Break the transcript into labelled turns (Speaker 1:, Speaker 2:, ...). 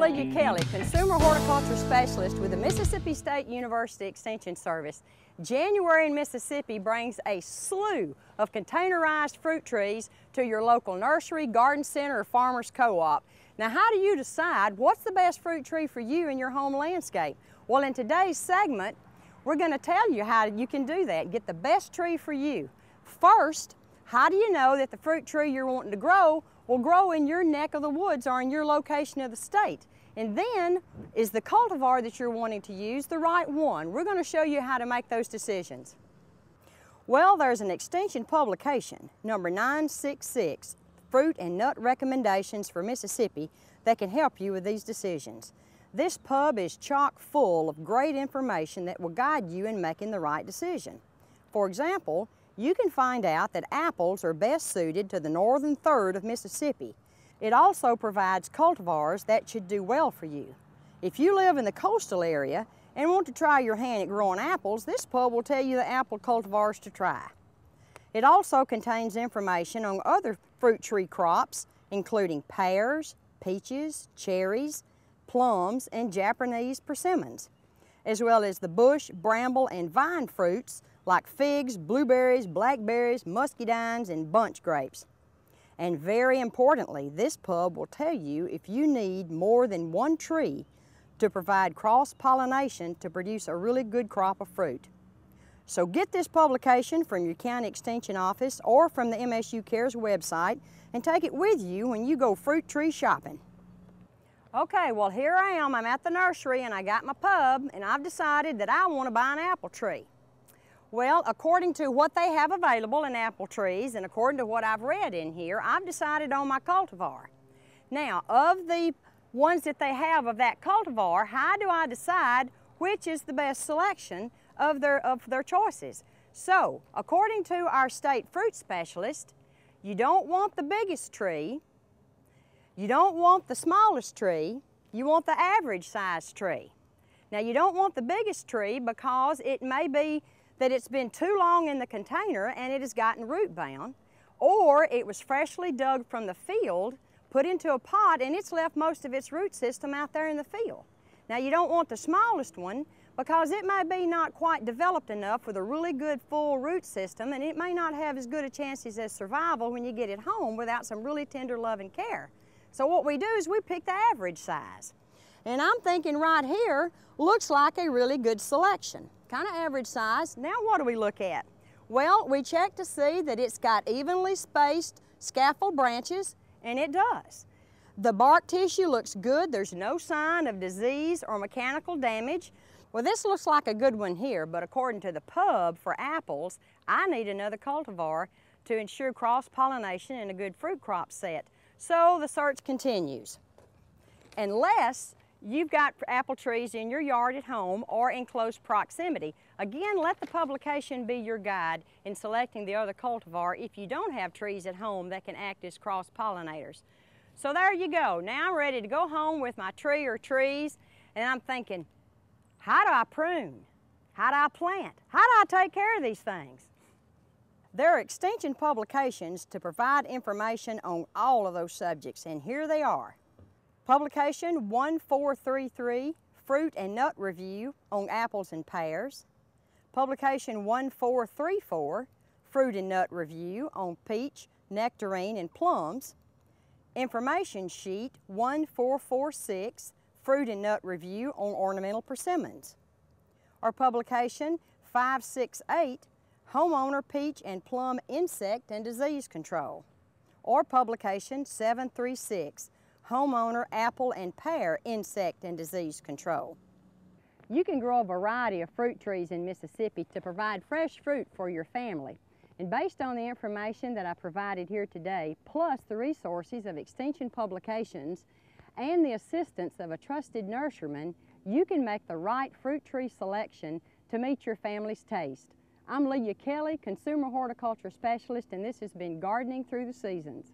Speaker 1: Lelia Kelly, Consumer Horticulture Specialist with the Mississippi State University Extension Service. January in Mississippi brings a slew of containerized fruit trees to your local nursery, garden center, or farmer's co-op. Now how do you decide what's the best fruit tree for you in your home landscape? Well in today's segment, we're going to tell you how you can do that, get the best tree for you. First, how do you know that the fruit tree you're wanting to grow will grow in your neck of the woods or in your location of the state? And then, is the cultivar that you're wanting to use the right one? We're going to show you how to make those decisions. Well, there's an extension publication, number 966, Fruit and Nut Recommendations for Mississippi, that can help you with these decisions. This pub is chock full of great information that will guide you in making the right decision. For example, you can find out that apples are best suited to the northern third of Mississippi. It also provides cultivars that should do well for you. If you live in the coastal area and want to try your hand at growing apples, this pub will tell you the apple cultivars to try. It also contains information on other fruit tree crops, including pears, peaches, cherries, plums, and Japanese persimmons, as well as the bush, bramble, and vine fruits like figs, blueberries, blackberries, muscadines, and bunch grapes. And very importantly, this pub will tell you if you need more than one tree to provide cross-pollination to produce a really good crop of fruit. So get this publication from your county extension office or from the MSU Cares website and take it with you when you go fruit tree shopping. Okay, well here I am, I'm at the nursery and I got my pub and I've decided that I want to buy an apple tree. Well, according to what they have available in apple trees and according to what I've read in here, I've decided on my cultivar. Now, of the ones that they have of that cultivar, how do I decide which is the best selection of their, of their choices? So, according to our state fruit specialist, you don't want the biggest tree, you don't want the smallest tree, you want the average size tree. Now you don't want the biggest tree because it may be that it's been too long in the container and it has gotten root bound, or it was freshly dug from the field, put into a pot, and it's left most of its root system out there in the field. Now you don't want the smallest one because it may be not quite developed enough with a really good full root system and it may not have as good a chances as survival when you get it home without some really tender love and care. So what we do is we pick the average size. And I'm thinking right here looks like a really good selection kind of average size. Now what do we look at? Well, we check to see that it's got evenly spaced scaffold branches, and it does. The bark tissue looks good. There's no sign of disease or mechanical damage. Well, this looks like a good one here, but according to the pub for apples, I need another cultivar to ensure cross-pollination and a good fruit crop set. So the search continues. Unless you've got apple trees in your yard at home or in close proximity. Again, let the publication be your guide in selecting the other cultivar if you don't have trees at home that can act as cross-pollinators. So there you go. Now I'm ready to go home with my tree or trees and I'm thinking, how do I prune? How do I plant? How do I take care of these things? There are extension publications to provide information on all of those subjects and here they are. Publication 1433, Fruit and Nut Review on Apples and Pears. Publication 1434, Fruit and Nut Review on Peach, Nectarine, and Plums. Information Sheet 1446, Fruit and Nut Review on Ornamental Persimmons. Or Publication 568, Homeowner Peach and Plum Insect and Disease Control. Or Publication 736, homeowner apple and pear insect and disease control. You can grow a variety of fruit trees in Mississippi to provide fresh fruit for your family. And based on the information that I provided here today, plus the resources of extension publications and the assistance of a trusted nurseryman, you can make the right fruit tree selection to meet your family's taste. I'm Lelia Kelly, Consumer Horticulture Specialist, and this has been Gardening Through the Seasons.